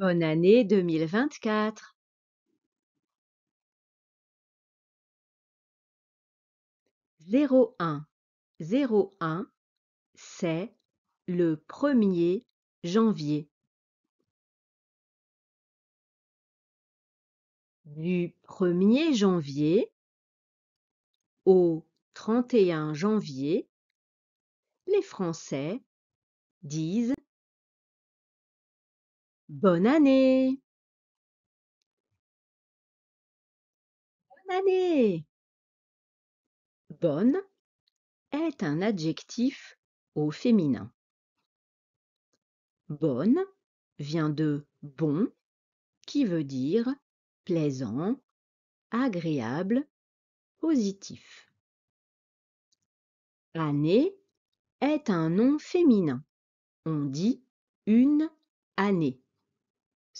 Bonne année 2024. Zéro un, zéro un, c'est le premier janvier. Du 1er janvier au 31 janvier, les Français disent Bonne année Bonne année Bonne est un adjectif au féminin. Bonne vient de bon qui veut dire plaisant, agréable, positif. Année est un nom féminin. On dit une année.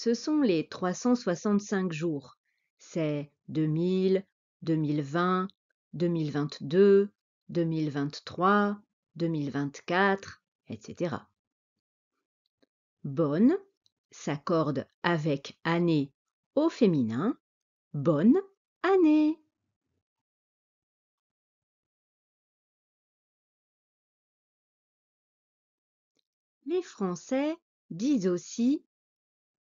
Ce sont les 365 jours. C'est 2000, 2020, 2022, 2023, 2024, etc. Bonne s'accorde avec année au féminin. Bonne année. Les Français disent aussi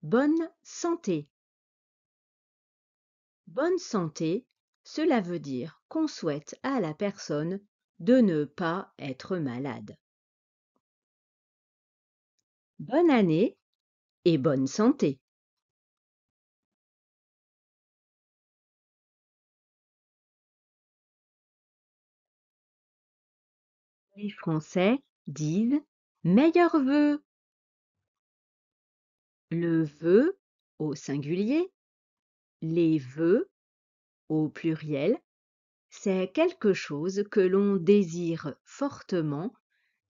bonne santé. Bonne santé, cela veut dire qu'on souhaite à la personne de ne pas être malade. Bonne année et bonne santé. Les Français disent meilleurs vœux. Le vœu au singulier, les vœux au pluriel, c'est quelque chose que l'on désire fortement,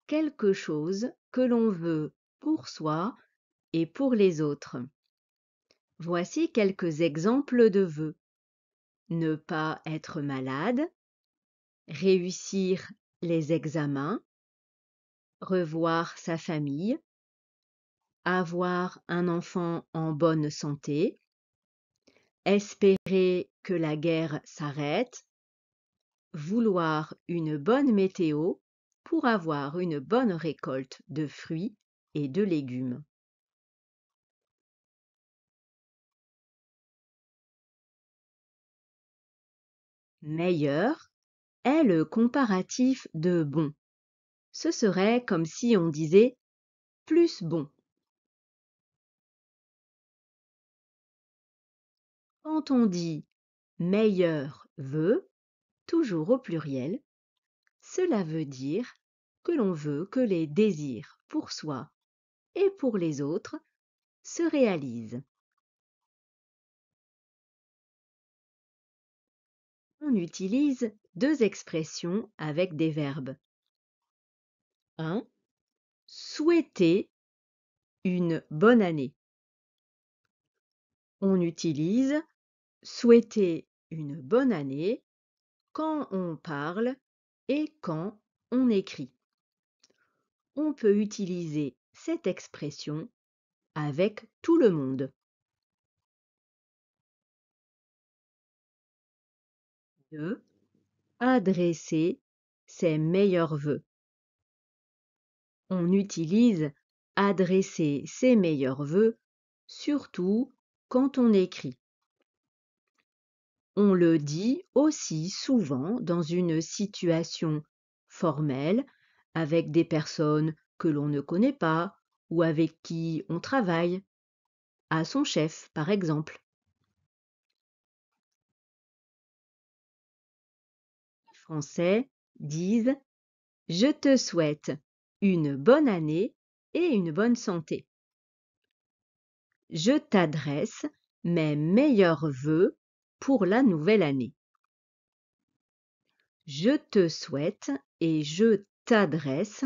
quelque chose que l'on veut pour soi et pour les autres. Voici quelques exemples de vœux. Ne pas être malade, réussir les examens, revoir sa famille, avoir un enfant en bonne santé, espérer que la guerre s'arrête, vouloir une bonne météo pour avoir une bonne récolte de fruits et de légumes. Meilleur est le comparatif de bon. Ce serait comme si on disait plus bon. Quand on dit meilleur veut, toujours au pluriel, cela veut dire que l'on veut que les désirs pour soi et pour les autres se réalisent. On utilise deux expressions avec des verbes. 1. Souhaiter une bonne année. On utilise souhaiter une bonne année quand on parle et quand on écrit. On peut utiliser cette expression avec tout le monde. 2. Adresser ses meilleurs vœux. On utilise adresser ses meilleurs vœux surtout quand on écrit. On le dit aussi souvent dans une situation formelle avec des personnes que l'on ne connaît pas ou avec qui on travaille, à son chef par exemple. Les Français disent Je te souhaite une bonne année et une bonne santé. Je t'adresse mes meilleurs vœux pour la nouvelle année. Je te souhaite et je t'adresse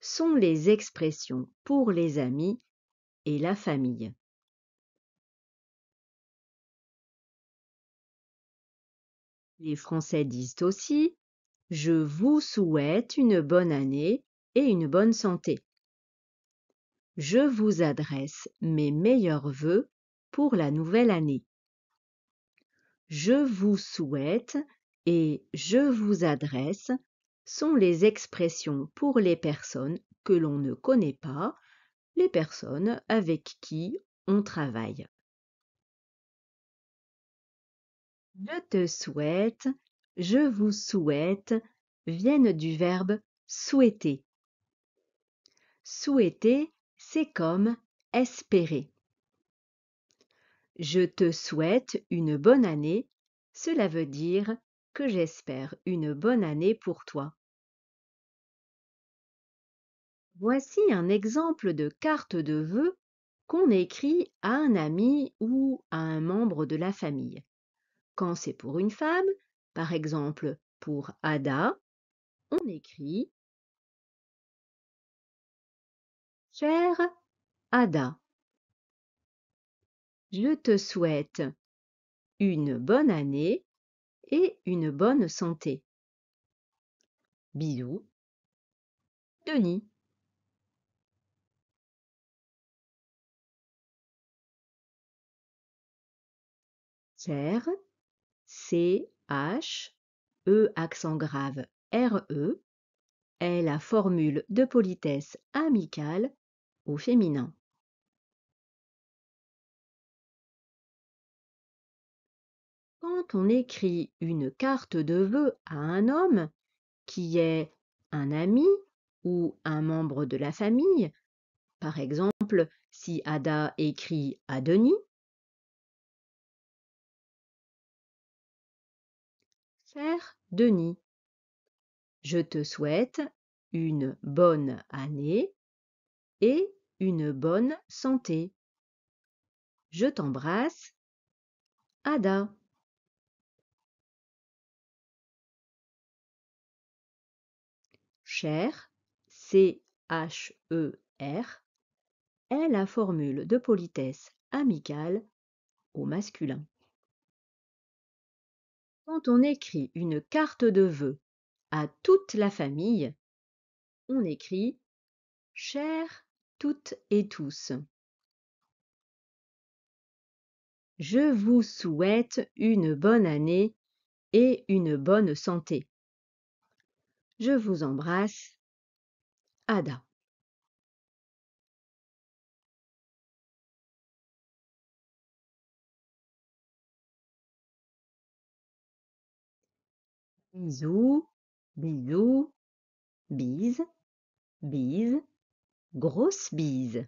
sont les expressions pour les amis et la famille. Les Français disent aussi Je vous souhaite une bonne année et une bonne santé. Je vous adresse mes meilleurs vœux pour la nouvelle année. Je vous souhaite et je vous adresse sont les expressions pour les personnes que l'on ne connaît pas, les personnes avec qui on travaille. Je te souhaite, je vous souhaite viennent du verbe souhaiter. Souhaiter, c'est comme espérer. Je te souhaite une bonne année, cela veut dire que j'espère une bonne année pour toi. Voici un exemple de carte de vœux qu'on écrit à un ami ou à un membre de la famille. Quand c'est pour une femme, par exemple pour Ada, on écrit Chère Ada, je te souhaite une bonne année et une bonne santé. Bisous, Denis. Chère, C-H-E accent grave R-E, est la formule de politesse amicale au féminin. Quand on écrit une carte de vœux à un homme qui est un ami ou un membre de la famille, par exemple si Ada écrit à Denis, Cher Denis, je te souhaite une bonne année et une bonne santé. Je t'embrasse, Ada. Cher, C-H-E-R, est la formule de politesse amicale au masculin. Quand on écrit une carte de vœux à toute la famille, on écrit Chères toutes et tous. Je vous souhaite une bonne année et une bonne santé. Je vous embrasse, Ada. Bisous, bisous, bise, bise, grosse bise.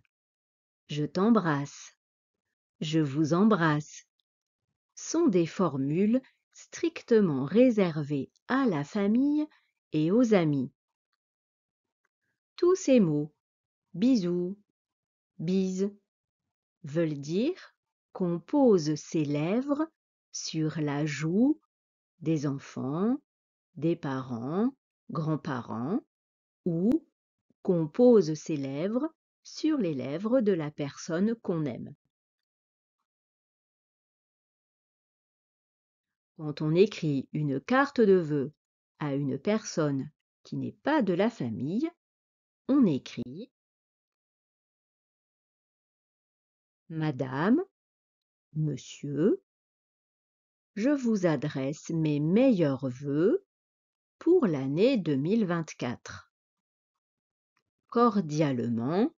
Je t'embrasse, je vous embrasse sont des formules strictement réservées à la famille et aux amis. Tous ces mots, bisous, bise, veulent dire qu'on pose ses lèvres sur la joue des enfants, des parents, grands-parents, ou qu'on pose ses lèvres sur les lèvres de la personne qu'on aime. Quand on écrit une carte de vœux à une personne qui n'est pas de la famille, on écrit Madame, Monsieur, je vous adresse mes meilleurs vœux pour l'année 2024. Cordialement,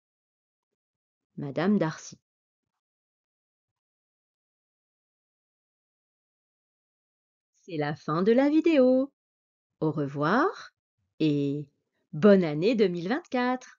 Madame Darcy. C'est la fin de la vidéo. Au revoir et bonne année 2024